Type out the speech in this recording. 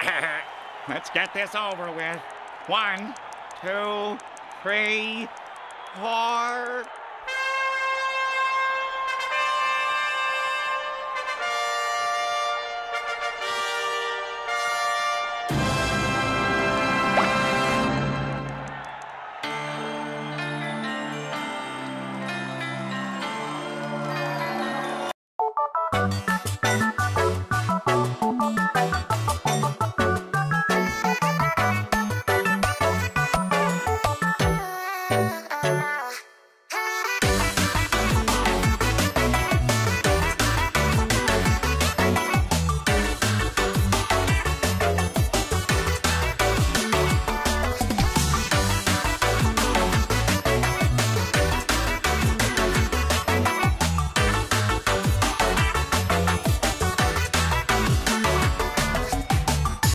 Let's get this over with. One, two, three, four.